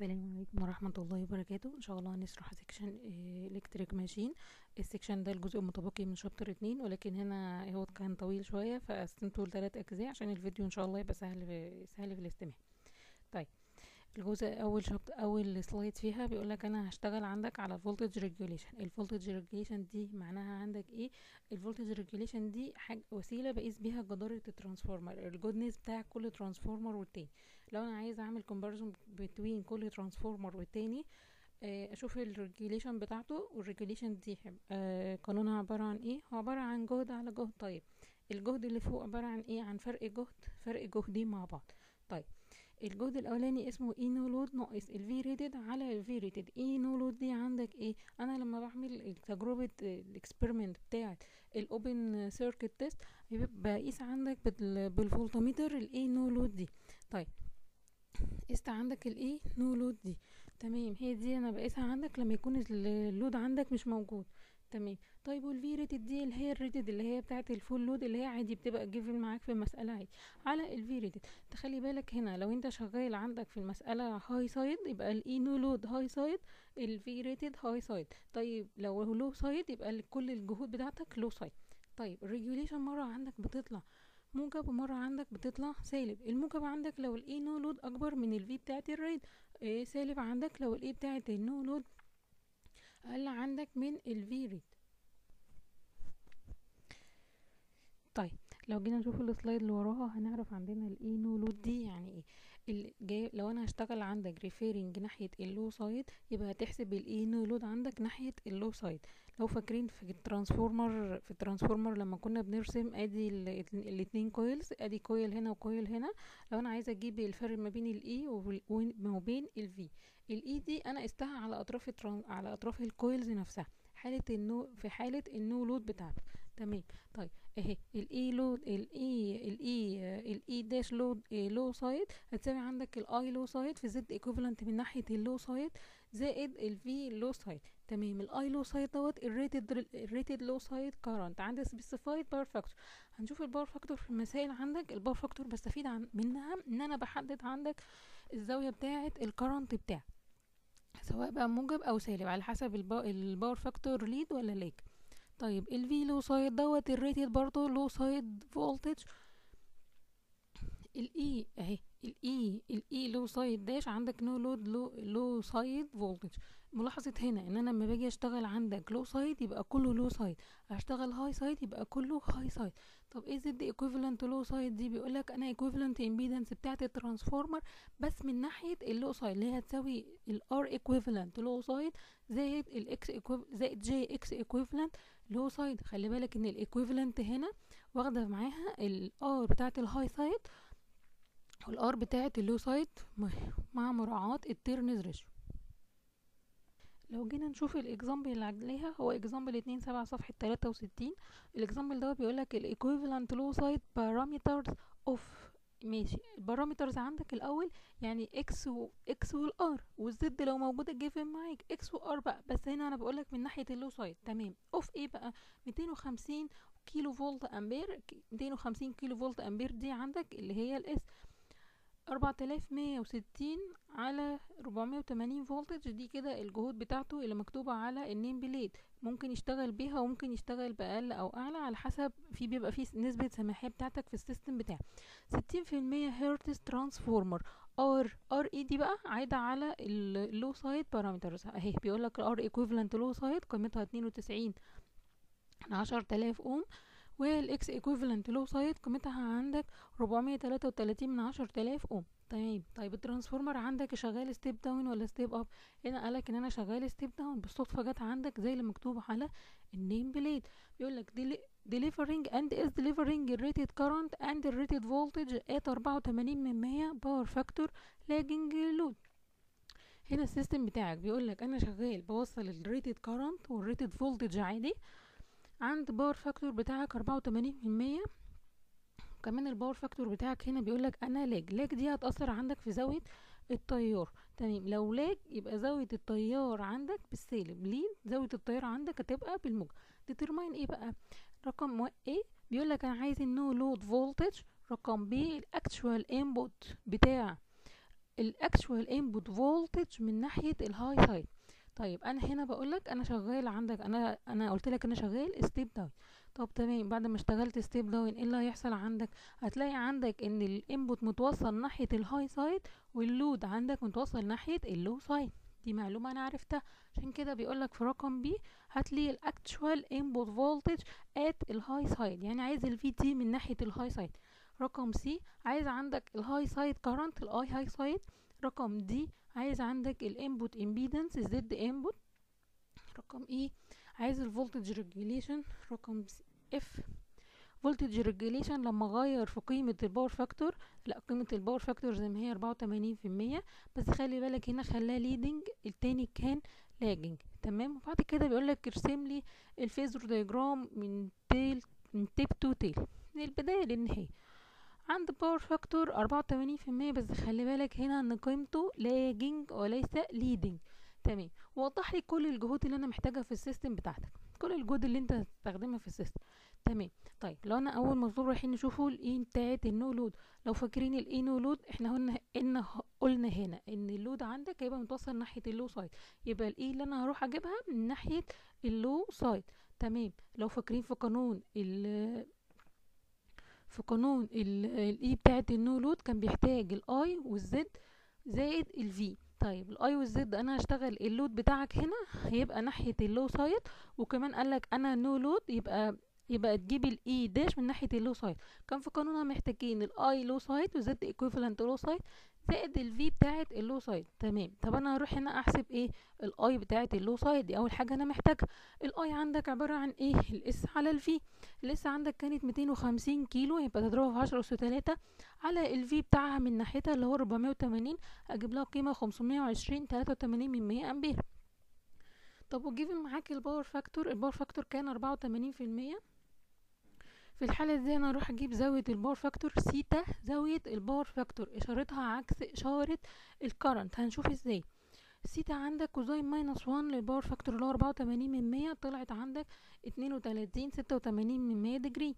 السلام عليكم ورحمة الله وبركاته. إن شاء الله هنشرح section electric machine ال section ده الجزء المتبقي من chapter اتنين ولكن هنا هو كان طويل شوية فقسمته لثلاث أجزاء عشان الفيديو إن شاء الله يبقى سهل في سهل في الاستماع. طيب الجزء أول chapter أول slide فيها بيقول لك أنا هشتغل عندك على ال voltage regulation ال voltage regulation دي معناها عندك إيه؟ ال voltage regulation دي حاجة وسيلة بقيس بيها جدارة ال transformer. ال goodness بتاع كل transformer والتاني. لو أنا عايزة أعمل comparison بين كل transformer والتاني أشوف ال regulation بتاعته وال regulation دي آه قانونها عبارة عن إيه؟ هو عبارة عن جهد على جهد. طيب الجهد اللي فوق عبارة عن إيه؟ عن فرق جهد فرق جهدين مع بعض. طيب الجهد الأولاني اسمه E no load ناقص ال V rated على ال V rated E no load دي عندك إيه؟ أنا لما بعمل تجربه ال experiment بتاعه ال open circuit test بقيس عندك بالفولتميتر ال E no load دي. طيب قست عندك ال E no load دي. تمام هي دي أنا بقيسها عندك لما يكون ال load عندك مش موجود. تمام طيب وال V rated دي اللي هي ال rated اللي هي بتاعه ال full load اللي هي عادي بتبقى given معاك في المسألة عادي. على ال V rated تخلي بالك هنا لو أنت شغال عندك في المسألة high side يبقى ال E no load high side ال V rated high side طيب لو low side يبقى كل الجهود بتاعتك low side طيب ال regulation مرة عندك بتطلع. موجب ومرة عندك بتطلع سالب. الموجب عندك لو ال E no load أكبر من ال V بتاعت ال rated سالب عندك لو ال E بتاعت ال no load أقل عندك من ال V rated طيب لو جينا نشوف ال slide اللي وراها هنعرف عندنا ال E no load دي يعني إيه. جاي لو أنا هشتغل عندك referring ناحية ال low side يبقى هتحسب ال E no load عندك ناحية ال low side لو فاكرين في ال transformer في ال transformer لما كنا بنرسم ادي الاتنين coils ادي coil هنا و coil هنا لو أنا عايزة أجيب الفرق ما بين ال E وما بين ال V ال E دي أنا قستها على أطراف. على أطراف ال coils نفسها حالة ال no في حالة ال no load بتاعته تمام. طيب أهي الاي لود الاي الاي الاي داش لود لو سايد هتساوي عندك ال I low side في Z equivalent من ناحية ال low side زائد ال V low side تمام ال I low side دوت ال rated ال rated low side current عندي specified power factor هنشوف ال power factor في المسائل عندك. ال power factor بستفيد عن منها إن أنا بحدد عندك الزاوية بتاعة ال current بتاعك سواء بقى موجب أو سالب على حسب ال power factor lead ولا lag طيب ال V low side دوت ال rated برضو low side voltage ال E اهي ال E ال E low side dash عندك no load low low side voltage ملاحظة هنا إن أنا لما باجي أشتغل عندك low side يبقى كله low side هشتغل high side يبقى كله high side طب إيه Z equivalent low side دي بيقولك أنا equivalent impedance بتاعت ال transformer بس من ناحية ال low side اللي هي هتساوي ال R equivalent low side زائد ال X زائد j X equivalent low side خلي بالك إن ال equivalent هنا واخدة معاها الار بتاعت الهاي سايد والآر بتاعت اللو سايد مع مراعاة ال turns ratio. لو جينا نشوف ال example اللي عليها هو example اتنين سبعة صفحة تلاتة وستين. ال example دوت بيقولك ال equivalent low side parameters of ماشي. ال parameters عندك الأول يعني X و X وال R وال Z لو موجودة given معاك X و R بقى. بس هنا أنا بقولك من ناحية ال low side تمام. of إيه بقى 250 كيلو فولت أمبير. 250 كيلو فولت أمبير دي عندك اللي هي ال S أربعة آلاف مية وستين على ربعمية وتمانين voltage دي كده الجهود بتاعته اللي مكتوبة على ال name plate. ممكن يشتغل بيها وممكن يشتغل بأقل أو أعلى على حسب في بيبقى في نسبة سماحية بتاعتك في ال system بتاعك. ستين في المية هرتز transformer R R E D بقى عايدة على ال low side parameters أهي بيقولك ال R equivalent low side قيمتها اتنين وتسعين عشر تلاف أوم. وال X equivalent low side قيمتها عندك ربعمية تلاتة وتلاتين من عشر تلاف اوم تمام طيب ال transformer عندك شغال step down ولا step up هنا قالك إن أنا شغال step down بالصدفة جت عندك زي اللي مكتوب على ال name plate. بيقول لك delivering and is delivering rated current and rated voltage at 84 من 100 power factor lagging load. هنا ال system بتاعك بيقول لك أنا شغال بوصل ال rated current وال rated voltage عادي عند power factor بتاعك أربعة وتمانين في المية. كمان ال power factor بتاعك هنا بيقولك أنا lag. lag دي هتأثر عندك في زاوية التيار. تمام. لو lag يبقى زاوية التيار عندك بالسالب. ليه؟ زاوية التيار عندك هتبقى بالموجب determine إيه بقى؟ رقم إيه بيقولك أنا عايز ال no load voltage رقم B ال actual input بتاع ال actual input voltage من ناحية ال high side طيب أنا هنا بقول لك أنا شغال عندك أنا أنا قلت لك أنا شغال step down طب تمام بعد ما اشتغلت step down إيه اللي هيحصل عندك؟ هتلاقي عندك إن ال input متوصل ناحية ال high side وال load عندك متوصل ناحية ال low side دي معلومة أنا عرفتها. عشان كده بيقول لك في رقم B هات لي ال actual input voltage at ال high side يعني عايز ال V T من ناحية ال high side رقم C عايز عندك ال high side current ال I high side رقم D عايز عندك ال input impedance ال Z input رقم E عايز ال voltage regulation رقم F voltage regulation لما اغير في قيمة ال power factor لا قيمة ال power factor زي ما هي أربعة وتمانين في المية بس خلي بالك هنا خلاه leading التاني كان lagging تمام؟ وبعد كده بيقولك ارسم لي ال phasor diagram من tail من tip to tail من البداية للنهاية. عند power factor أربعة وتمانين في المية بس خلي بالك هنا إن قيمته lagging وليس leading تمام. وضح لي كل الجهود اللي أنا محتاجها في ال system بتاعتك. كل الجهود اللي أنت هتستخدمها في ال system. تمام. طيب لو أنا أول مطلوب رايحين نشوفه ال E بتاعت ال no load لو فاكرين ال E no load إحنا قلنا قلنا هنا إن ال load عندك هيبقى متوصل ناحية ال low side يبقى ال E اللي أنا هروح أجيبها من ناحية ال low side تمام. لو فاكرين في قانون ال في قانون ال E بتاعت ال no load كان بيحتاج ال I وال Z زائد ال V طيب ال I وال Z أنا هشتغل ال load بتاعك هنا هيبقى ناحية ال low side وكمان قالك أنا no load يبقى يبقى تجيب ال E dash من ناحية ال low side كان في قانونها محتاجين ال I low side و Z equivalent low side زائد ال V بتاعه ال low side تمام. طب أنا هروح هنا أحسب إيه؟ ال I بتاعه ال low side دي أول حاجة أنا محتاجها. ال I عندك عبارة عن إيه؟ ال S على ال V ال S عندك كانت 250 كيلو. يبقى تضربها في 10 اس 3 على ال V بتاعها من ناحيتها اللي هو 480 أجيب لها قيمة 520 83 من 100 أمبير. طب وجيب معاك ال power factor ال power factor كان 84 في الحالة دي أنا أروح أجيب زاوية ال power factor theta زاوية ال power factor إشارتها عكس إشارة ال current هنشوف إزاي. سيتا عندك cosine minus one لل power factor اللي هو أربعة وتمانين من مية طلعت عندك اتنين وتلاتين ستة وتمانين من مية degree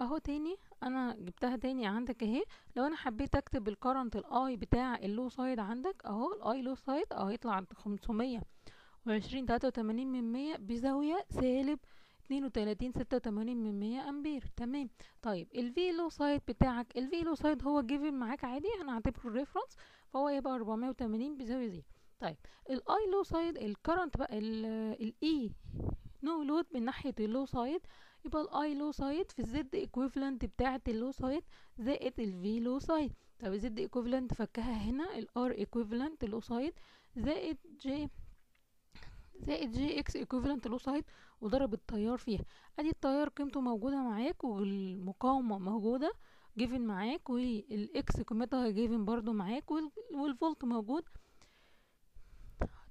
أهو تاني أنا جبتها تاني عندك أهي. لو أنا حبيت أكتب ال current ال I بتاع ال low side عندك أهو ال I low side أهو يطلع خمسمية وعشرين تلاتة وتمانين من مية بزاوية سالب اتنين وتلاتين ستة وتمانين من مية أمبير. تمام. طيب ال V low side بتاعك ال V low side هو given معاك عادي هنعتبره ال reference فهو يبقى أربعمية وتمانين بزاوية zero. طيب ال I low side ال current بقى ال E no load من ناحية ال low side يبقى ال I low side في ال Z equivalent بتاعة ال low side زائد ال V low side طب ال Z equivalent فكها هنا ال R equivalent low side زائد j زائد j X equivalent low side وضرب التيار فيها. ادي التيار قيمته موجودة معاك والمقاومة موجودة given معاك وال X قيمتها given برضو معاك والفولت موجود.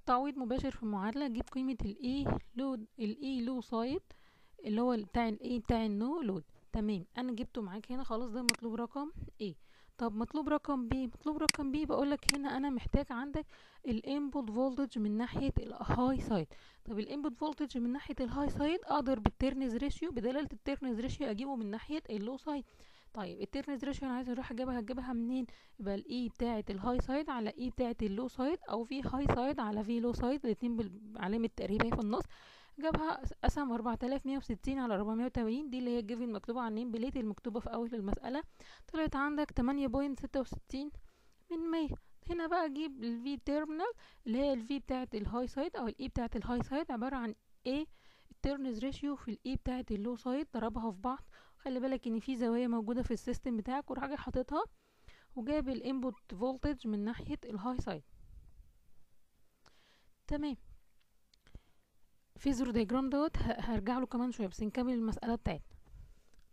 تعويض مباشر في المعادلة جيب قيمة ال E load ال E low side اللي هو بتاع ال E بتاع ال no load تمام. أنا جبته معاك هنا خلاص ده مطلوب رقم A طب مطلوب رقم B مطلوب رقم B بقولك هنا أنا محتاج عندك ال input voltage من ناحية ال high side طب ال input voltage من ناحية ال high side أقدر بال turns ratio بدلالة ال turns ratio أجيبه من ناحية ال low side طيب ال turns ratio أنا عايزه أروح أجيبها هجيبها منين؟ يبقى ال E بتاعة ال high side على E بتاعة ال low side أو V high side على V low side الاتنين بعلامه تقريبا في النص. جابها مية وستين على أربعمية وتمانين دي اللي هي ال given المكتوبة على ال name plate المكتوبة في أول المسألة. طلعت عندك تمانية point ستة وستين من مية. هنا بقى أجيب ال V terminal اللي هي ال V بتاعة ال high side أو ال E بتاعة ال high side عبارة عن A ال turns ratio في ال E بتاعة ال low side ضربها في بعض. خلي بالك إن في زوايا موجودة في ال system بتاعك وراح حاططها. وجاب ال input voltage من ناحية ال high side تمام. phasor diagram دوت هرجع له كمان شوية بس نكمل المسألة بتاعتنا.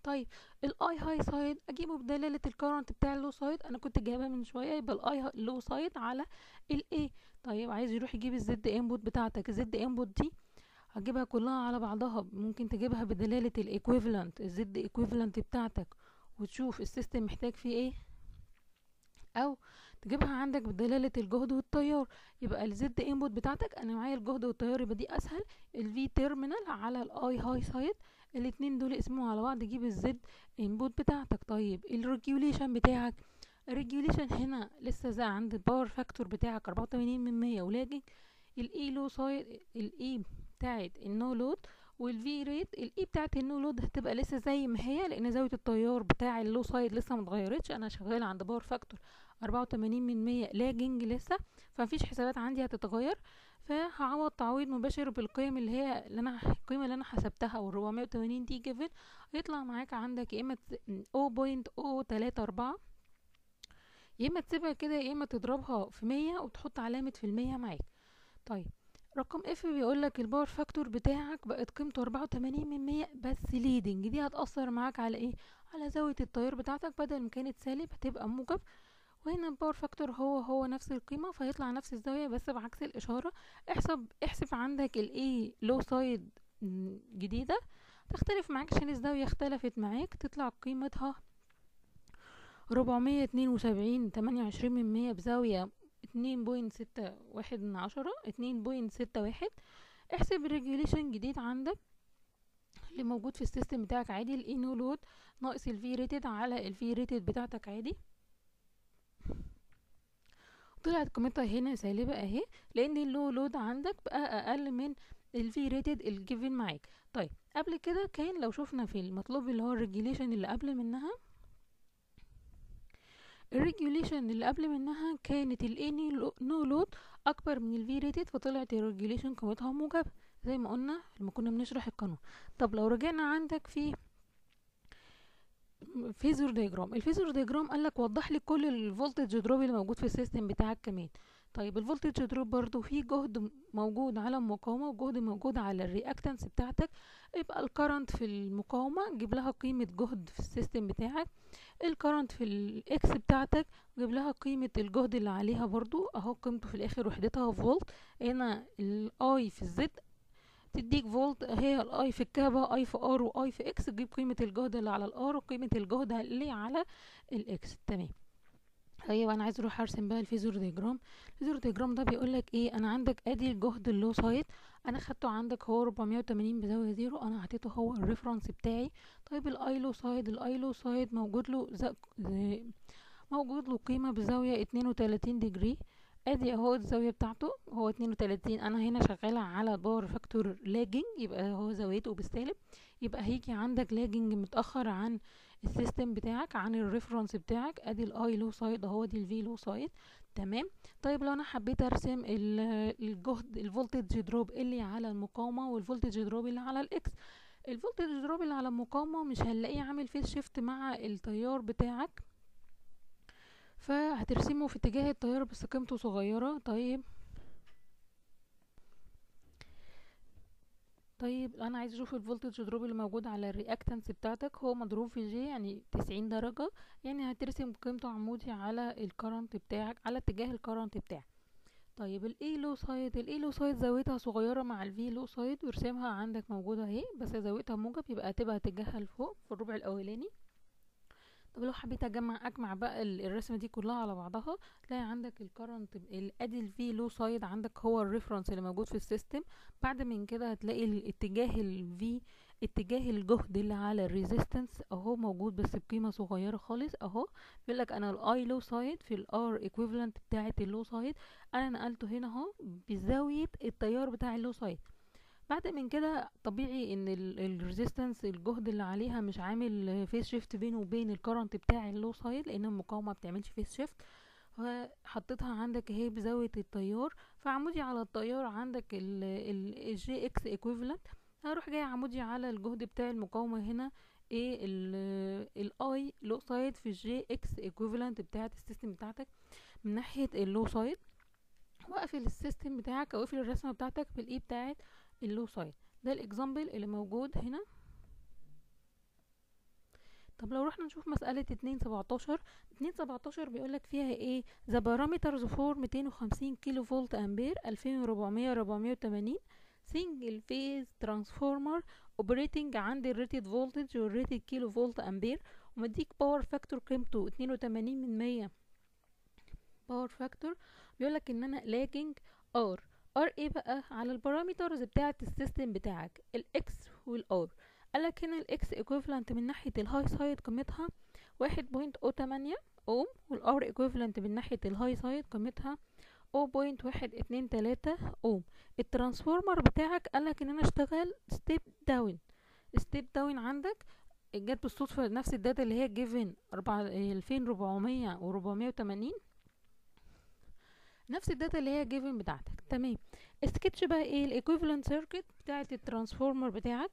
طيب ال I high side أجيبه بدلالة ال current بتاع ال low side أنا كنت جايبها من شوية يبقى ال I low side على ال A طيب عايز يروح يجيب ال Z input بتاعتك. ال Z input دي هجيبها كلها على بعضها. ممكن تجيبها بدلالة ال equivalent ال Z equivalent بتاعتك. وتشوف ال system محتاج فيه إيه؟ أو تجيبها عندك بدلالة الجهد والتيار. يبقى ال Z input بتاعتك أنا معايا الجهد والتيار يبقى دي أسهل. ال V terminal على ال I high side الاتنين دول اسمهم على بعض جيب ال Z input بتاعتك. طيب ال regulation بتاعك. ال regulation هنا لسه زي عند ال power factor بتاعك أربعة وتمانين من مية. ولاجنج الاي لو سايد الاي بتاعت النو لود والفي ريت الاي بتاعت النو لود هتبقى لسه زي ما هي لأن زاوية التيار بتاع ال low side لسه متغيرتش. أنا شغاله عند power factor أربعة وتمانين من مية lagging لسه فمفيش حسابات عندي هتتغير فهعوض تعويض مباشر بالقيم اللي هي اللي أنا القيمة اللي أنا حسبتها وال 480 دي given هيطلع معاك عندك يا إما 0.034 يا إما تسيبها كده يا إما تضربها في مية وتحط علامة في المية معاك. طيب رقم F بيقولك ال power factor بتاعك بقت قيمته أربعة وتمانين من مية بس leading دي هتأثر معاك على إيه؟ على زاوية التيار بتاعتك بدل ما كانت سالب هتبقى موجب. وهنا ال power factor هو هو نفس القيمة فيطلع نفس الزاوية بس بعكس الإشارة. احسب احسب عندك ال E low side جديدة. تختلف معاك عشان الزاوية اختلفت معاك. تطلع قيمتها ربعمية اتنين وسبعين تمانية وعشرين من مية بزاوية اتنين point ستة واحد من عشرة اتنين point ستة واحد. احسب ال regulation جديد عندك اللي موجود في ال system بتاعك عادي الانو لود ناقص الفي ريتد على الفي ريتد بتاعتك عادي. طلعت قيمتها هنا سالبة أهي لأن ال no load عندك بقى أقل من ال V rated ال given معاك. طيب قبل كده كان لو شفنا في المطلوب اللي هو ال regulation اللي قبل منها ال regulation اللي قبل منها كانت ال E no load أكبر من ال V rated فطلعت ال regulation قيمتها موجبة. زي ما قلنا لما كنا بنشرح القانون. طب لو رجعنا عندك في phasor diagram ال phasor diagram قالك وضح لي كل ال voltage drop اللي موجود في ال system بتاعك كمان. طيب ال voltage drop برضو في جهد موجود على المقاومة وجهد موجود على ال reactance بتاعتك. يبقى ال current في المقاومة جيب لها قيمة جهد في ال system بتاعك. ال current في ال X بتاعتك جيب لها قيمة الجهد اللي عليها برضو. أهو قيمته في الآخر وحدتها فولت هنا ال I في ال Z تديك فولت هي ال I في الكابة I في R و I في X تجيب قيمة الجهد اللي على ال R وقيمة الجهد اللي على ال X تمام. طيب أنا عايز أروح أرسم بقى ال phasor diagram ال phasor diagram ده بيقول لك إيه؟ أنا عندك أدي الجهد ال low side أنا خدته عندك هو 480 بزاوية zero. أنا حطيته هو ال reference بتاعي. طيب ال I low side ال I low side موجود له موجود له قيمة بزاوية 32 degree. ادي اهو الزاوية بتاعته. هو 32 أنا هنا شغالة على power factor lagging. يبقى هو زاويته بالسالب. يبقى هيجي عندك lagging متأخر عن ال system بتاعك عن ال reference بتاعك. ادي ال I low side اهو دي ال V low side تمام؟ طيب لو أنا حبيت ارسم الجهد ال voltage drop اللي على المقاومة وال voltage drop اللي على ال X ال voltage drop اللي على المقاومة مش هنلاقيه عامل phase shift مع التيار بتاعك. فهترسمه في اتجاه التيار بس قيمته صغيرة. طيب. طيب أنا عايز أشوف ال voltage drop اللي موجود على ال reactance بتاعتك. هو مضروب في j يعني تسعين درجة. يعني هترسم قيمته عمودي على ال current بتاعك على اتجاه ال current بتاعك. طيب ال E low side ال E low side زاويتها صغيرة مع ال V low side وارسمها عندك موجودة أهي بس زاويتها موجب يبقى هتبقى اتجاهها لفوق في الربع الأولاني. طب لو حبيت أجمع أجمع بقى الرسمة دي كلها على بعضها تلاقي عندك ال current ادي ال V low side عندك هو ال reference اللي موجود في ال system بعد من كده هتلاقي الاتجاه ال V اتجاه الجهد اللي على ال resistance أهو موجود بس بقيمة صغيرة خالص أهو. بيقول لك أنا ال I low side في ال R equivalent بتاعه ال low side أنا نقلته هنا أهو بزاوية التيار بتاع ال low side بعد من كده طبيعي إن ال resistance الجهد اللي عليها مش عامل phase shift بينه وبين ال current بتاع ال low side لأن المقاومة بتعملش phase shift فحطيتها عندك اهي بزاوية التيار. فعمودي على التيار عندك ال jX equivalent هروح جاي عمودي على الجهد بتاع المقاومة هنا إيه ال I low side في ال jX equivalent بتاعة ال system بتاعتك من ناحية ال low side واقفل ال system بتاعك أو اقفل الرسمة بتاعتك بال E بتاعت ال low side ده ال example اللي موجود هنا. طب لو رحنا نشوف مسألة اتنين سبعتاشر اتنين سبعتاشر بيقولك فيها إيه؟ The parameters for ميتين وخمسين كيلو فولت امبير ألفين وربعمية ربعمية وتمانين. Single phase transformer operating عند ال rated voltage وال rated كيلو فولت امبير ومديك power factor قيمته اتنين وتمانين من مية. power factor بيقولك إن أنا lagging are are إيه بقى؟ على ال parameters بتاعه ال system بتاعك ال X وال R قالك هنا ال X equivalent من ناحية ال high side قيمتها واحد point O تمانية اوم وال R equivalent من ناحية ال high side قيمتها 0.123 اوم ال transformer بتاعك قالك إن أنا أشتغل step down step down عندك جت بالصدفة نفس ال data اللي هي given 2400 و 480 نفس ال data اللي هي given بتاعتك. تمام. السكتش بقى إيه؟ ال equivalent circuit بتاعت ال transformer بتاعك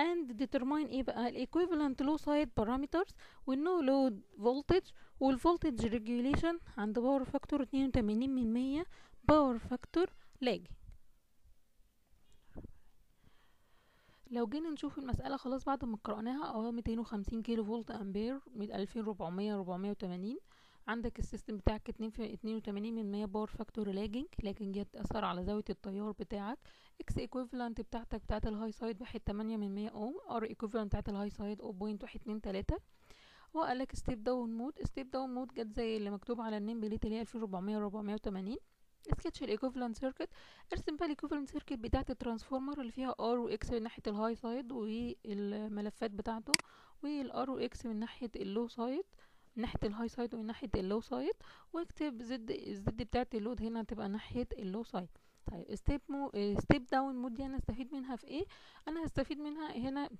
and determine إيه بقى؟ ال equivalent low side parameters وال no load voltage وال voltage regulation عند power factor 82 من 100 power factor lag لو جينا نشوف المسألة خلاص بعد ما قرأناها آه 250 كيلو فولت أمبير من 2400 480 عندك ال system بتاعك اتنين في اتنين وتمانين من مية power factor lagging lagging يتأثر على زاوية التيار بتاعك. X equivalent بتاعتك بتاعت ال high side واحد تمانية من مية اوم R equivalent بتاعت ال high side O point واحد اتنين تلاتة. وقالك step down mode step down mode جت زي اللي مكتوب على ال name plate اللي هي ألفين ربعمية ربعمية وتمانين. sketch ال equivalent circuit ارسم بقى ال equivalent circuit بتاعت ال transformer اللي فيها R و X من ناحية ال high side والملفات بتاعته وال R و X من ناحية ال low side ناحية ال high side ومن ناحية ال low side واكتب Z ال Z بتاعت ال load هنا هتبقى ناحية ال low side طيب step mo step down mode دي أنا هستفيد منها في إيه؟ أنا هستفيد منها هنا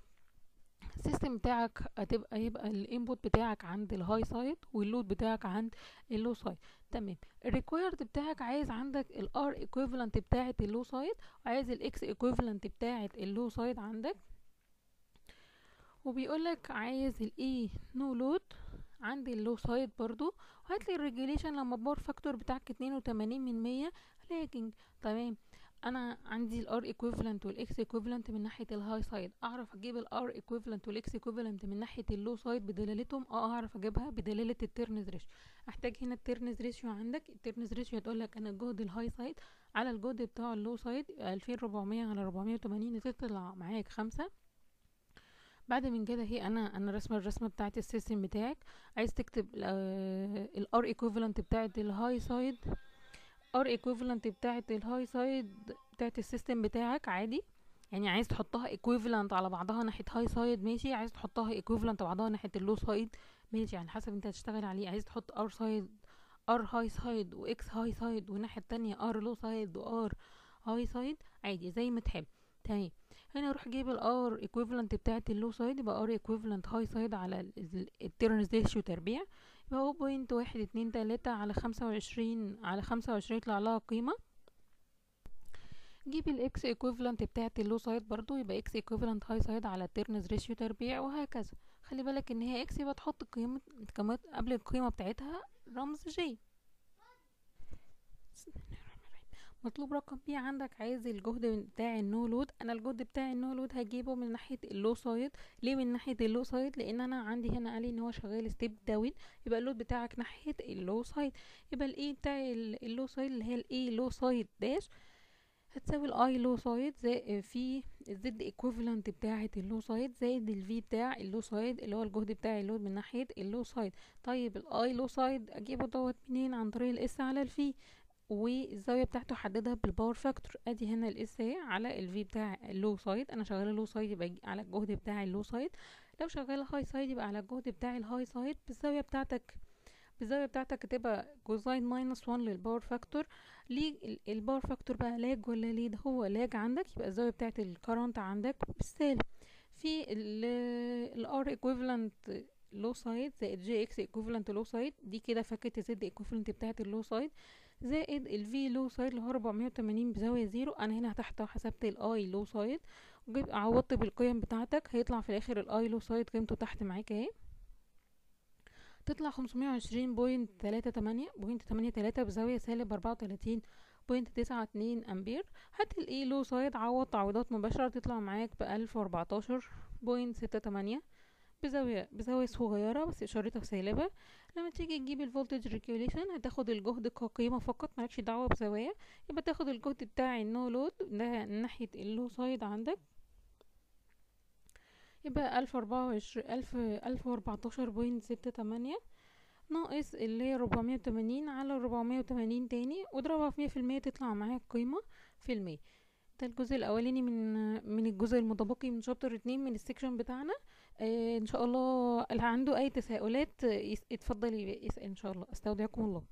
ال system بتاعك هتبقى يبقى ال input بتاعك عند ال high side وال load بتاعك عند ال low side تمام. ال required بتاعك عايز عندك ال R equivalent بتاعة ال low side وعايز ال X equivalent بتاعة ال low side عندك. وبيقولك عايز ال E no load عندي ال low side برضو. وهاتلي ال regulation لما ال power factor بتاعك اتنين وتمانين من مية. lagging تمام. أنا عندي ال R equivalent وال X equivalent من ناحية ال high side أعرف أجيب ال R equivalent وال X equivalent من ناحية ال low side بدلالتهم. آه أعرف أجيبها بدلالة ال turns ratio أحتاج هنا ال turns ratio عندك. ال turns ratio هتقول لك أنا الجهد ال high side على الجهد بتاع ال low side 2400 على 480 تطلع معاك خمسة. بعد من كده هي أنا أنا رسمه الرسمة بتاعه ال system بتاعك. عايز تكتب ال R equivalent بتاعه ال high side R equivalent بتاعه ال high side بتاعه ال system بتاعك عادي. يعني عايز تحطها equivalent على بعضها ناحية high side ماشي. عايز تحطها equivalent على بعضها ناحية ال low side ماشي. يعني حسب انت هتشتغل عليه. عايز تحط R side R high side و X high side والناحيه التانية R low side و R high side عادي. زي ما تحب. تمام هنا أروح أجيب ال R equivalent بتاعه ال low side يبقى R equivalent high side على ال turns ratio تربيع. يبقى هو point واحد اتنين تلاتة على خمسة وعشرين على خمسة وعشرين يطلع لها قيمة. جيب ال X equivalent بتاعه ال low side برضو يبقى X equivalent high side على ال turns ratio تربيع وهكذا. خلي بالك إن هي X يبقى تحط قيمة قبل القيمة بتاعتها رمز j مطلوب رقم B عندك. عايز الجهد بتاع ال no load أنا الجهد بتاع ال no load هجيبه من ناحية ال low side. ليه من ناحية ال low side؟ لأن أنا عندي هنا قال إن هو شغال step down يبقى ال load بتاعك ناحية ال low side. يبقى ال E بتاع ال low side اللي هي ال E low side dash هتساوي ال I low side زي في ال Z equivalent بتاعة ال low side زائد ال V بتاع ال low side اللي هو الجهد بتاع ال load من ناحية ال low side طيب ال I low side أجيبه دوت منين؟ عن طريق ال S على ال V والزاوية بتاعته حددها بال power factor أدي هنا ال S اهي على ال V بتاع ال low side أنا شغالة low side يبقى على الجهد بتاع ال low side لو شغالة high side يبقى على الجهد بتاع ال high side بالزاوية بتاعتك بالزاوية بتاعتك هتبقى cosine minus 1 لل power factor ليه ال power factor بقى lag ولا lead هو lag عندك يبقى الزاوية بتاعت ال current عندك بالسالب. في ال R equivalent low side زائد jX equivalent low side دي كده فكت ال Z equivalent بتاعت ال low side زائد ال V low side اللي هو 480 بزاوية zero. أنا هنا تحت حسبت ال I low side وجيب عوضت بالقيم بتاعتك. هيطلع في الآخر ال I low side قيمته تحت معاك أهي. تطلع خمسمية وعشرين point تلاتة تمانية point تمانية تلاتة بزاوية سالب أربعة وتلاتين point تسعة اتنين أمبير. هات ال I low side عوض تعويضات مباشرة تطلع معاك بألف وأربعتاشر point ستة تمانية. بزاوية بزاوية صغيرة بس إشارتها سالبة. لما تيجي تجيب ال voltage regulation هتاخد الجهد كقيمة فقط مالكش دعوة بزوايا يبقى تاخد الجهد بتاع ال no load ده ناحية ال low side عندك. يبقى ألف أربعة وعشرين ألف ألف وأربعتاشر point ستة تمانية. ناقص اللي هي ربعمية وتمانين على ربعمية وتمانين تاني واضربها في مية في المية تطلع معاك قيمة في المية. ده الجزء الأولاني من من الجزء المتبقي من chapter اتنين من ال section بتاعنا. إن شاء الله اللي عنده أي تساؤلات اتفضل يسأل إن شاء الله أستودعكم الله.